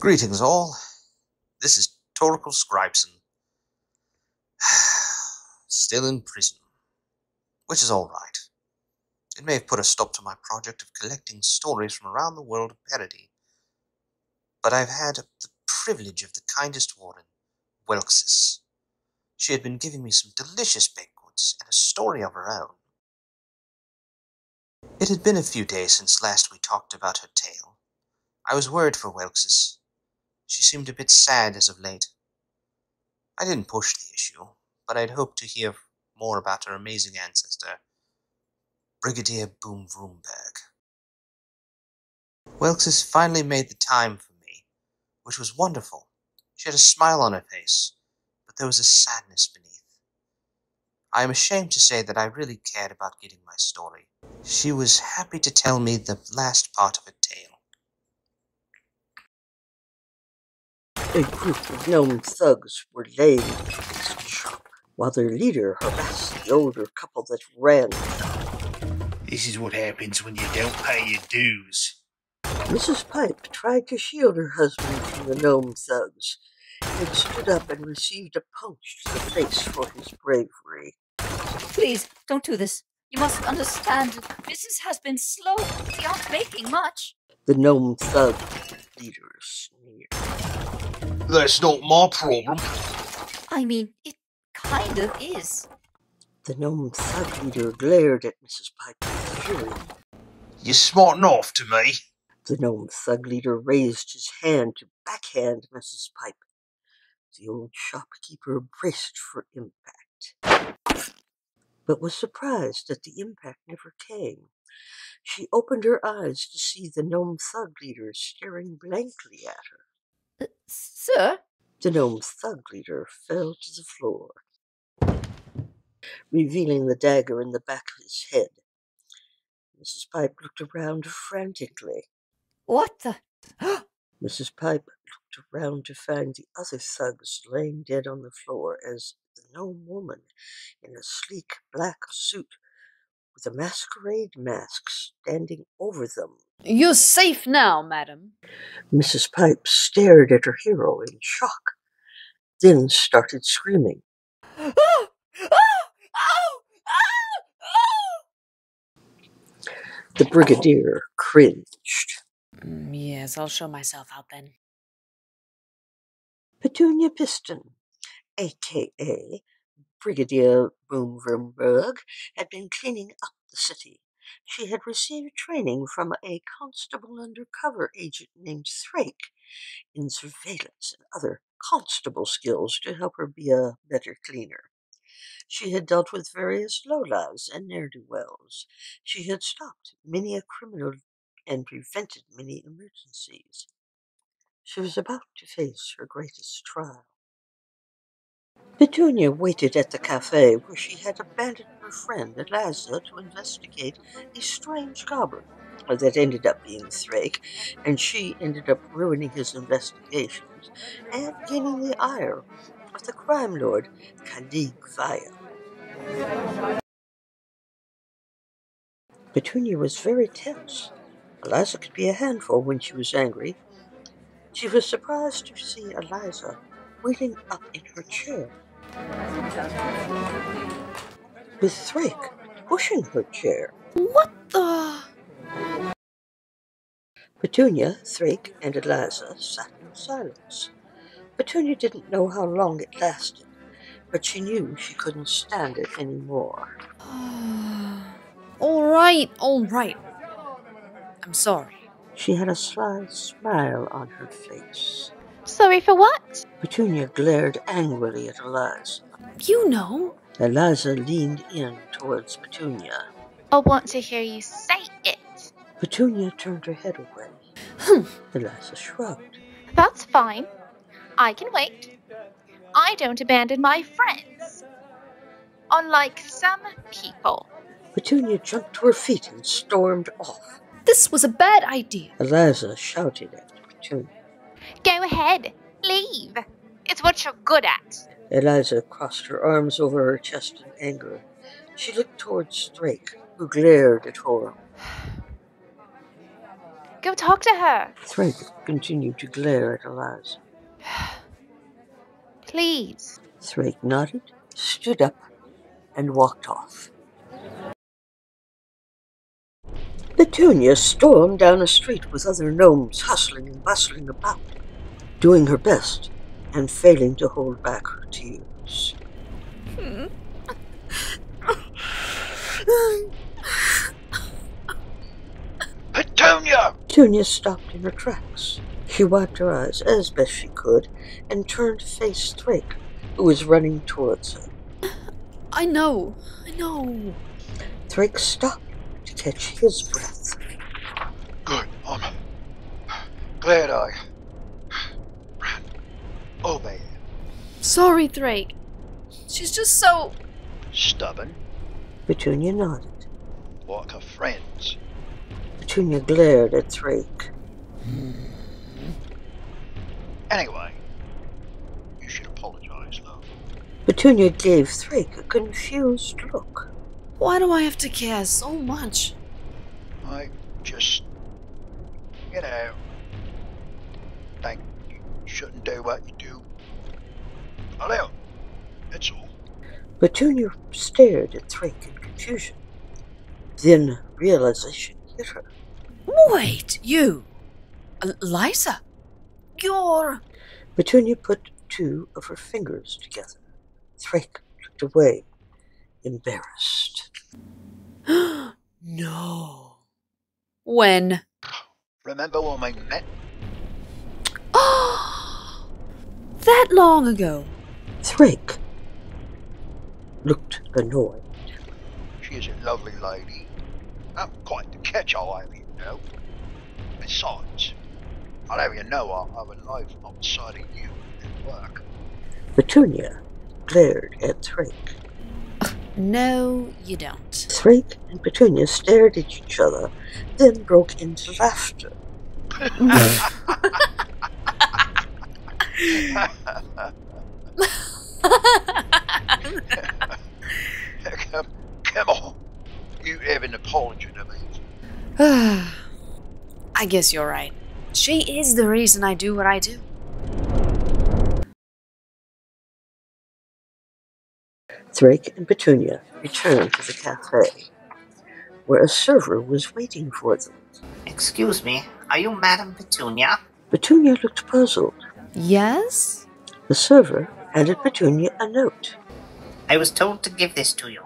Greetings, all. This is Torical Scribeson. Still in prison. Which is alright. It may have put a stop to my project of collecting stories from around the world of parody. But I've had the privilege of the kindest warden, Welxis. She had been giving me some delicious baked goods and a story of her own. It had been a few days since last we talked about her tale. I was worried for Welxis. She seemed a bit sad as of late. I didn't push the issue, but I'd hoped to hear more about her amazing ancestor, Brigadier Boomvroomburg. has finally made the time for me, which was wonderful. She had a smile on her face, but there was a sadness beneath. I am ashamed to say that I really cared about getting my story. She was happy to tell me the last part of her tale. A group of gnome thugs were laying in the shop, while their leader harassed the older couple that ran. This is what happens when you don't pay your dues. Mrs. Pike tried to shield her husband from the gnome thugs, and stood up and received a punch to the face for his bravery. Please, don't do this. You must understand, business has been slow. We aren't making much. The gnome thug leader sneered. That's not my problem. I mean, it kind of is. The gnome thug leader glared at Mrs. Pike fury. You're smarting off to me. The gnome thug leader raised his hand to backhand Mrs. Pike. The old shopkeeper braced for impact, but was surprised that the impact never came. She opened her eyes to see the gnome thug leader staring blankly at her. Uh, sir? The gnome thug leader fell to the floor, revealing the dagger in the back of his head. Mrs. Pike looked around frantically. What the? Mrs. Pike looked around to find the other thugs laying dead on the floor as the gnome woman in a sleek black suit with a masquerade mask standing over them. You're safe now, madam. Mrs. Pike stared at her hero in shock, then started screaming. Oh! Oh! Oh! Oh! The brigadier cringed. Mm, yes, I'll show myself out then. Petunia Piston, aka Brigadier Boomvroomburg, had been cleaning up the city. She had received training from a constable undercover agent named Thrake in surveillance and other constable skills to help her be a better cleaner. She had dealt with various lowlives and ne'er-do-wells. She had stopped many a criminal and prevented many emergencies. She was about to face her greatest trial. Petunia waited at the cafe where she had abandoned her friend Eliza to investigate a strange goblin that ended up being Thrake, and she ended up ruining his investigations and gaining the ire of the crime lord Calig Vial. Petunia was very tense. Eliza could be a handful when she was angry. She was surprised to see Eliza wheeling up in her chair, with Thrake pushing her chair. What the? Petunia, Thrake, and Eliza sat in silence. Petunia didn't know how long it lasted, but she knew she couldn't stand it anymore. all right, all right. I'm sorry. She had a sly smile on her face. Sorry for what? Petunia glared angrily at Eliza. You know. Eliza leaned in towards Petunia. I want to hear you say it. Petunia turned her head away. Hmm. Eliza shrugged. That's fine. I can wait. I don't abandon my friends. Unlike some people. Petunia jumped to her feet and stormed off. This was a bad idea. Eliza shouted at Petunia. Go ahead. Leave. It's what you're good at. Eliza crossed her arms over her chest in anger. She looked towards Thrake, who glared at her. Go talk to her. Thrake continued to glare at Eliza. Please. Thrake nodded, stood up, and walked off. Petunia stormed down a street with other gnomes hustling and bustling about, doing her best and failing to hold back her tears. Petunia! Petunia stopped in her tracks. She wiped her eyes as best she could and turned to face Thrake, who was running towards her. I know. I know. Thrake stopped to catch his breath. Good. I'm glad I ran Oh, over you. Sorry, Thrake. She's just so. Stubborn, Petunia nodded. like her friends. Petunia glared at Thrake. Anyway, you should apologize, love. Petunia gave Thrake a confused look. Why do I have to care so much? I just, you know, think you shouldn't do what you do. I know. That's all. Petunia stared at Thrake in confusion. Then realization hit her. Wait, you. L- Liza? You're. Petunia put two of her fingers together. Thrake looked away, embarrassed. no. When? Remember when we met? That long ago. Thrake looked annoyed. She is a lovely lady. Not quite the catch-all I you know. Besides, I'll have you know I have a life outside of you and work. Petunia glared at Thrake. No, you don't. Thrake and Petunia stared at each other, then broke into laughter. come, come on. You have an apology to me. I guess you're right. She is the reason I do what I do. Thrake and Petunia returned to the cafe, where a server was waiting for them. Excuse me, are you Madame Petunia? Petunia looked puzzled. Yes? The server handed Petunia a note. I was told to give this to you.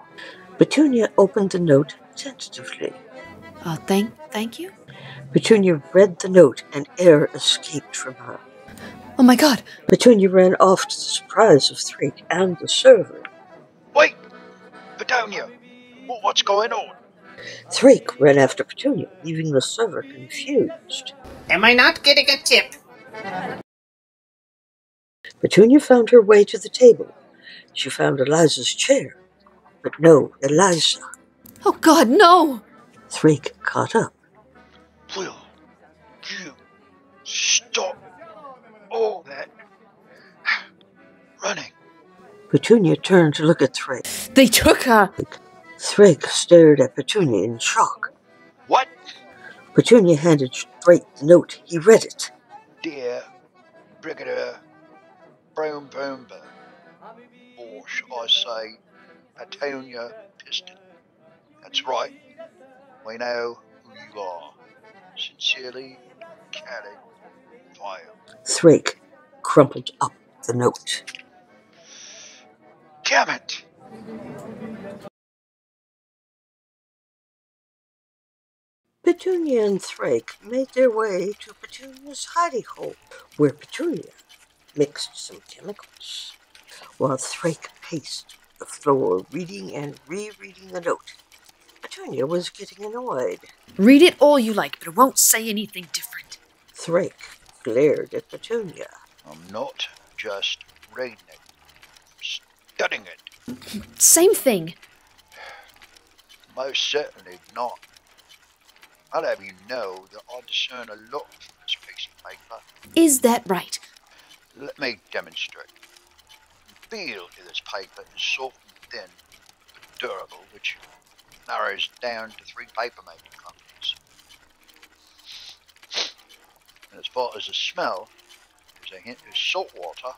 Petunia opened the note tentatively. Uh, thank, thank you. Petunia read the note and air escaped from her. Oh my god! Petunia ran off to the surprise of Thrake and the server. Wait! Petunia! What's going on? Thrake ran after Petunia, leaving the server confused. Am I not getting a tip? Petunia found her way to the table. She found Eliza's chair, but no Eliza. Oh god, no! Thrake caught up. Will you stop all that running? Petunia turned to look at Thrake. They took her! Thrake stared at Petunia in shock. What? Petunia handed Thrake the note. He read it. Dear Brigadier Broom Boomber, or should I say, Petunia Piston. That's right. We know who you are. Sincerely, Calig Vial. Thrake crumpled up the note. Damn it! Petunia and Thrake made their way to Petunia's hidey hole, where Petunia mixed some chemicals, while Thrake paced the floor, reading and rereading the note. Petunia was getting annoyed. Read it all you like, but it won't say anything different. Thrake glared at Petunia. I'm not just reading it, I'm studying it. Same thing. Most certainly not. I'll have you know that I discern a lot from this piece of paper. Is that right? Let me demonstrate. The feel of this paper is soft and thin, but durable, which narrows down to three paper making companies. And as far as the smell, there's a hint of salt water.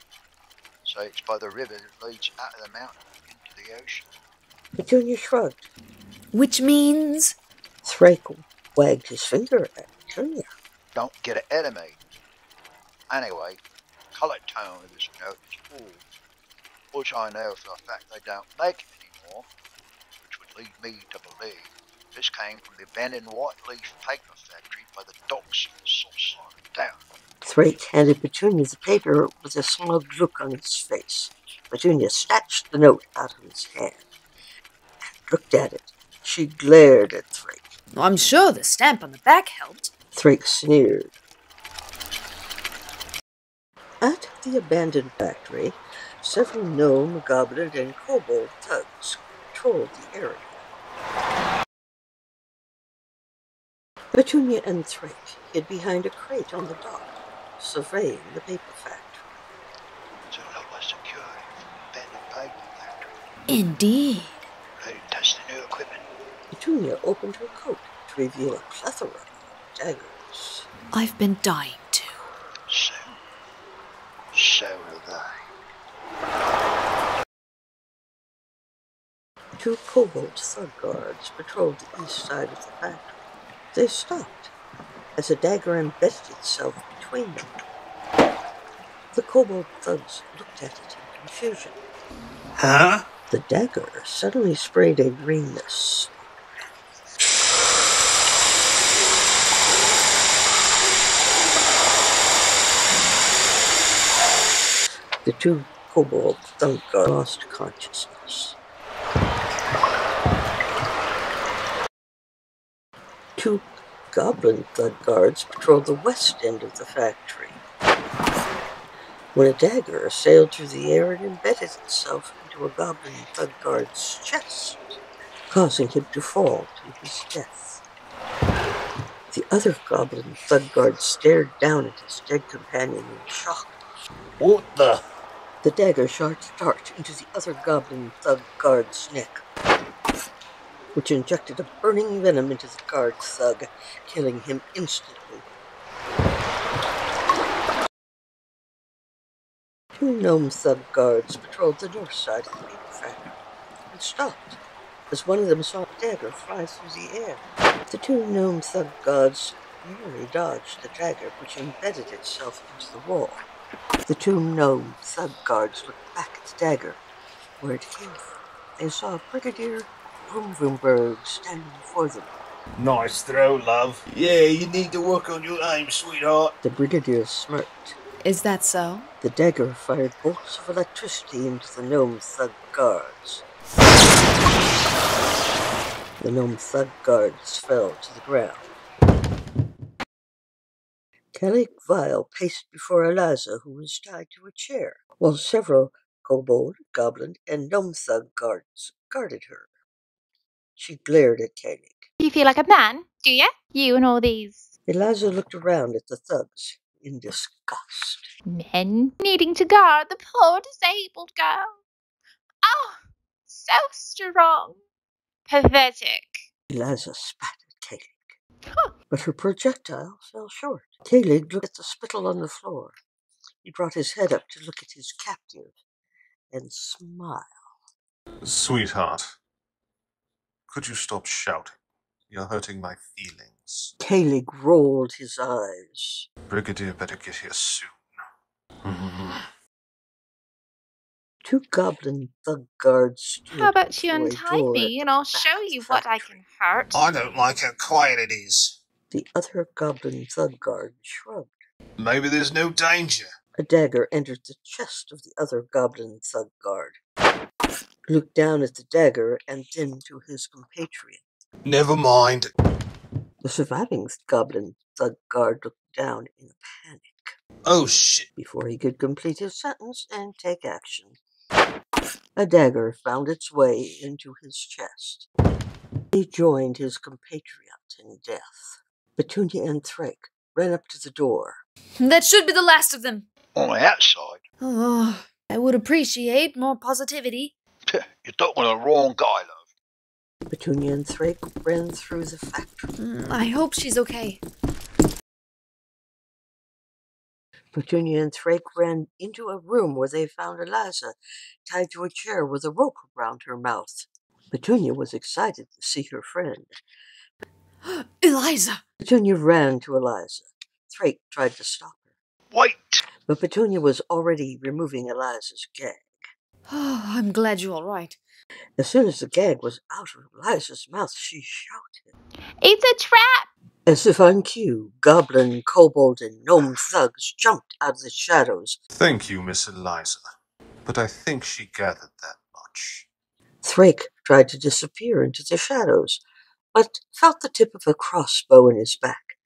So it's by the river that leads out of the mountain into the ocean. Petunia shrugged. Which means. Thrakel wagged his finger at Petunia. Don't get ahead of me. Anyway, colour tone of this note is old, which I know for a fact they don't make it anymore, which would lead me to believe this came from the abandoned white leaf paper factory by the docks on the south side of town. Thrake handed Petunia the paper with a smug look on his face. Petunia snatched the note out of his hand and looked at it. She glared at Thrake. I'm sure the stamp on the back helped. Thrake sneered. At the abandoned factory, several gnome, goblin, and kobold thugs patrolled the area. Petunia and Thrake hid behind a crate on the dock, surveying the paper factory. It's a lot less secure than the abandoned paper factory. Indeed. Ready to test the new equipment. Petunia opened her coat to reveal a plethora of daggers. I've been dying to. So, so will I. Two kobold thug guards patrolled the east side of the factory. They stopped as a dagger embedded itself between them. The kobold thugs looked at it in confusion. Huh? The dagger suddenly sprayed a greenness. The two kobold thug guards lost consciousness. Two goblin thug guards patrolled the west end of the factory. When a dagger sailed through the air and embedded itself into a goblin thug guard's chest, causing him to fall to his death. The other goblin thug guard stared down at his dead companion in shock. What the? The dagger shot dart into the other goblin thug guard's neck, which injected a burning venom into the guard thug, killing him instantly. Two gnome thug guards patrolled the north side of the factory and stopped as one of them saw a dagger fly through the air. The two gnome thug guards merely dodged the dagger, which embedded itself into the wall. The two gnome thug guards looked back at the dagger, where it came from. They saw a Brigadier Boomvroomburg standing before them. Nice throw, love. Yeah, you need to work on your aim, sweetheart. The Brigadier smirked. Is that so? The dagger fired bolts of electricity into the gnome thug guards. The gnome thug guards fell to the ground. Calig Vial paced before Eliza, who was tied to a chair, while several kobold, goblin, and gnome thug guards guarded her. She glared at Calig. You feel like a man, do you? You and all these Eliza looked around at the thugs in disgust. men needing to guard the poor disabled girl. Oh, so strong. Pathetic. Eliza spat at Calig. Huh. But her projectile fell short. Calig looked at the spittle on the floor. He brought his head up to look at his captive and smiled. Sweetheart, could you stop shouting? You're hurting my feelings. Calig rolled his eyes. Brigadier better get here soon. Two goblin thug guards How about you untie me and I'll show you what I can hurt? I don't like how quiet it is. The other goblin thug guard shrugged. Maybe there's no danger. A dagger entered the chest of the other goblin thug guard. He looked down at the dagger and then to his compatriot. Never mind. The surviving goblin thug guard looked down in a panic Oh shit. before he could complete his sentence and take action. A dagger found its way into his chest. He joined his compatriot in death. Petunia and Thrake ran up to the door. That should be the last of them. On the outside, Oh, I would appreciate more positivity. you're talking to the wrong guy, love. Petunia and Thrake ran through the factory. Mm, I hope she's okay. Petunia and Thrake ran into a room where they found Eliza tied to a chair with a rope around her mouth. Petunia was excited to see her friend. Eliza! Petunia ran to Eliza. Thrake tried to stop her, Wait! but Petunia was already removing Eliza's gag. Oh, I'm glad you're all right. As soon as the gag was out of Eliza's mouth, she shouted. It's a trap! As if on cue, goblin, kobold, and gnome thugs jumped out of the shadows. Thank you, Miss Eliza. But I think she gathered that much. Thrake tried to disappear into the shadows, but felt the tip of a crossbow in his back.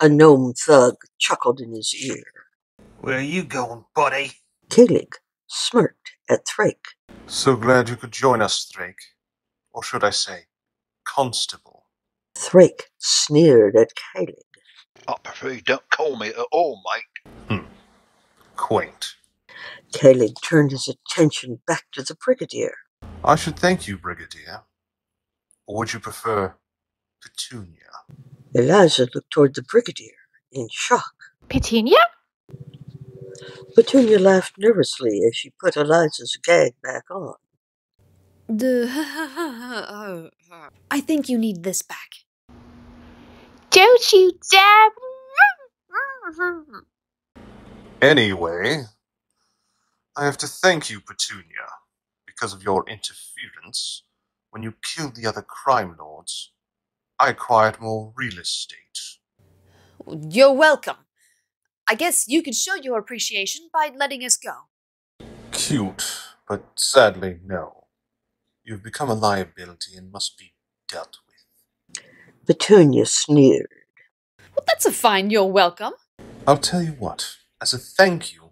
A gnome thug chuckled in his ear. Where are you going, buddy? Calig smirked at Thrake. So glad you could join us, Thrake. Or should I say, Constable. Thrake sneered at Calig. I prefer you don't call me at all, mate. Hmm. Quaint. Calig turned his attention back to the brigadier. I should thank you, Brigadier. Or would you prefer Petunia? Eliza looked toward the brigadier in shock. Petunia? Petunia laughed nervously as she put Eliza's gag back on. The. I think you need this back. Don't you dare! Anyway, I have to thank you, Petunia, because of your interference. When you killed the other crime lords, I acquired more real estate. You're welcome. I guess you could show your appreciation by letting us go. Cute, but sadly, no. You've become a liability and must be dealt with. Petunia sneered. Well, that's a fine you're welcome. I'll tell you what, as a thank you,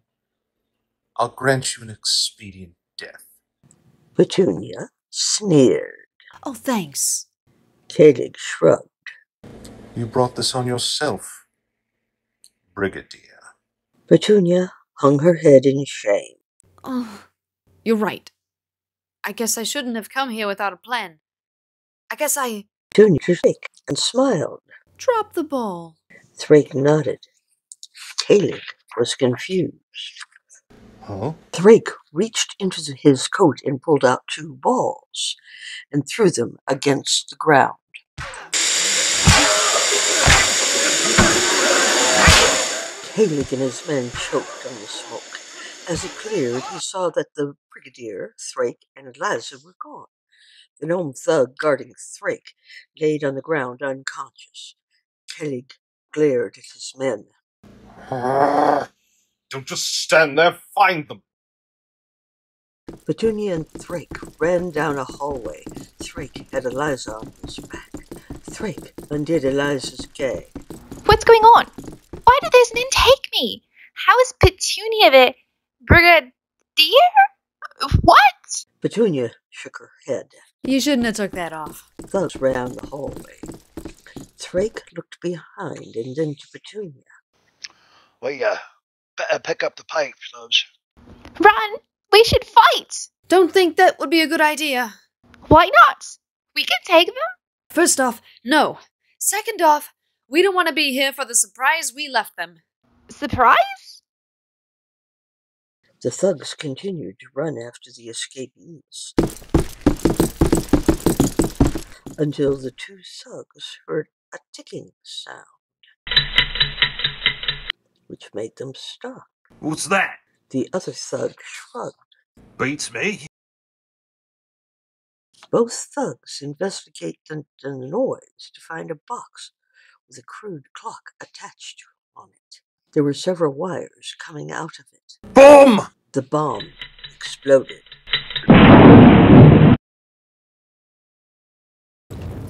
I'll grant you an expedient death. Petunia sneered. Oh, thanks. Calig shrugged. You brought this on yourself, Brigadier. Petunia hung her head in shame. Oh, you're right. I guess I shouldn't have come here without a plan. I guess I Petunia Thrake and smiled. Drop the ball. Thrake nodded. Calig was confused. Huh? Thrake reached into his coat and pulled out two balls and threw them against the ground. Calig and his men choked on the smoke. As it cleared, he saw that the brigadier, Thrake, and Eliza were gone. The gnome thug guarding Thrake laid on the ground unconscious. Calig glared at his men. Don't just stand there, find them. Petunia and Thrake ran down a hallway. Thrake had Eliza on his back. Thrake undid Eliza's gag. What's going on? Why did this take me? How is Petunia the brigadier? What? Petunia shook her head. You shouldn't have took that off. Thugs ran down the hallway. Thrake looked behind and then to Petunia. We, uh, better pick up the pipe, loves. Run! We should fight! Don't think that would be a good idea. Why not? We can take them. First off, no. Second off, we don't want to be here for the surprise we left them. Surprise? The thugs continued to run after the escapees until the two thugs heard a ticking sound, which made them stop. What's that? The other thug shrugged. Beats me. Both thugs investigate the, the noise to find a box with a crude clock attached on it. There were several wires coming out of it. Boom! The bomb exploded.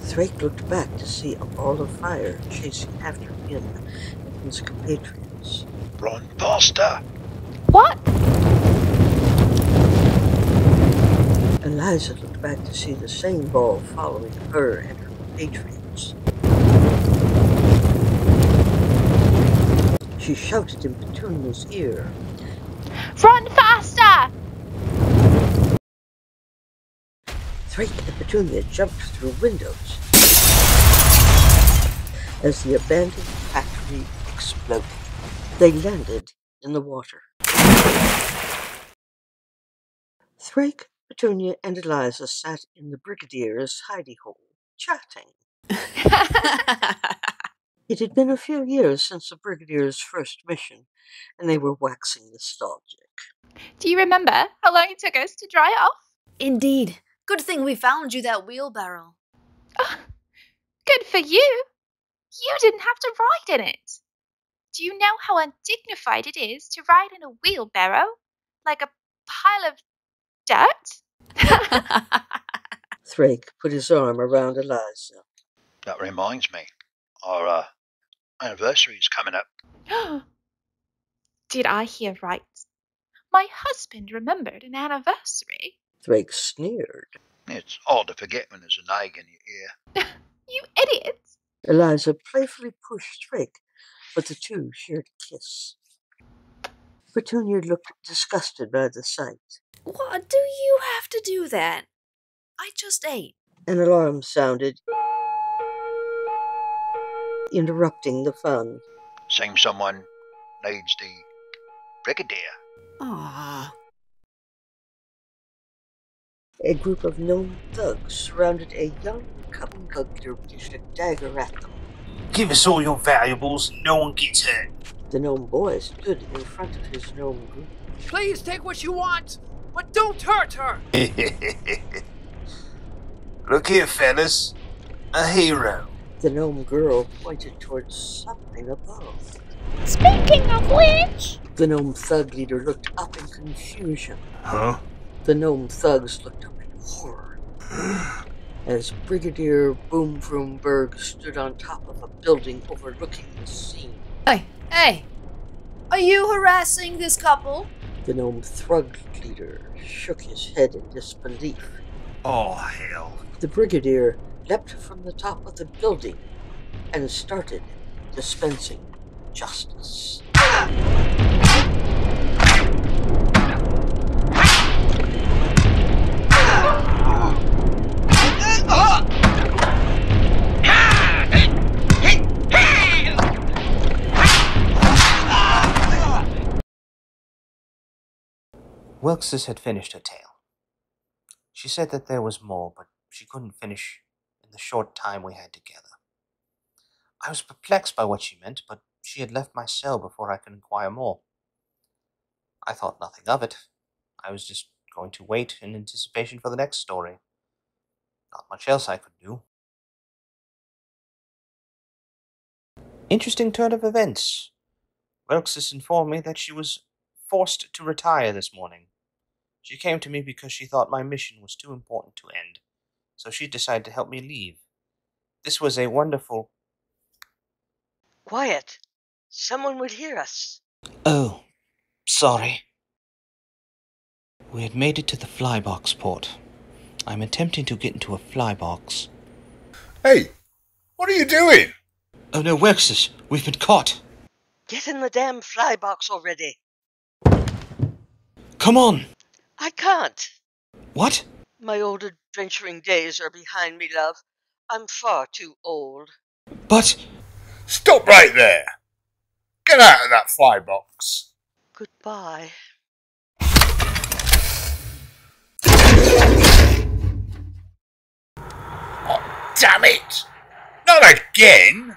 Thrake looked back to see a ball of fire chasing after him and his compatriots. Run faster! What? Eliza looked back to see the same ball following her and her compatriots. She shouted in Petunia's ear. Run faster! Thrake and Petunia jumped through windows as the abandoned factory exploded. They landed in the water. Thrake, Petunia, and Eliza sat in the Brigadier's hidey hole, chatting. It had been a few years since the Brigadier's first mission, and they were waxing nostalgic. Do you remember how long it took us to dry off? Indeed. Good thing we found you that wheelbarrow. Good for you. You didn't have to ride in it. Do you know how undignified it is to ride in a wheelbarrow? Like a pile of dirt? Thrake put his arm around Eliza. That reminds me, our uh, anniversary is coming up. Did I hear right? My husband remembered an anniversary. Thrake sneered. It's hard to forget when there's an egg in your ear. You idiot! Eliza playfully pushed Thrake, but the two shared a kiss. Petunia looked disgusted by the sight. What do you have to do that? I just ate. An alarm sounded, interrupting the fun. Seems someone needs the brigadier. Ah. A group of gnome thugs surrounded a young cubby bug leader with a dagger at them. Give us all your valuables, no one gets hurt. The gnome boy stood in front of his gnome group. Please take what you want, but don't hurt her. Look here, fellas. A hero. The gnome girl pointed towards something above. Speaking of which, The gnome thug leader looked up in confusion. Huh? The gnome thugs looked up in horror. As Brigadier Boomvroomburg stood on top of a building overlooking the scene. Hey, hey! Are you harassing this couple? The gnome thug leader shook his head in disbelief. Oh, hell. The brigadier leapt from the top of the building and started dispensing justice. Welxis had finished her tale. She said that there was more, but she couldn't finish in the short time we had together. I was perplexed by what she meant, but she had left my cell before I could inquire more. I thought nothing of it. I was just going to wait in anticipation for the next story. Not much else I could do. Interesting turn of events. Welxis informed me that she was forced to retire this morning. She came to me because she thought my mission was too important to end, so she decided to help me leave. This was a wonderful. Quiet! Someone would hear us. Oh, sorry. We had made it to the flybox port. I'm attempting to get into a flybox. Hey, what are you doing? Oh no, Welxis, we've been caught. Get in the damn flybox already. Come on. I can't. What? My old adventuring days are behind me, love. I'm far too old. But Stop right there. Get out of that fly box. Goodbye. Oh, damn it! Not again!